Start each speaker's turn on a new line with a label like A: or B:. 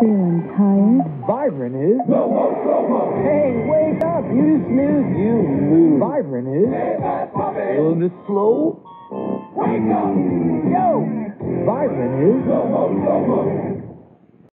A: Feeling tired?
B: Vivarin is. Hey, wake up! You snooze, you lose. Vivarin is. Feeling this slow? Wake up! Yo! Vivarin is.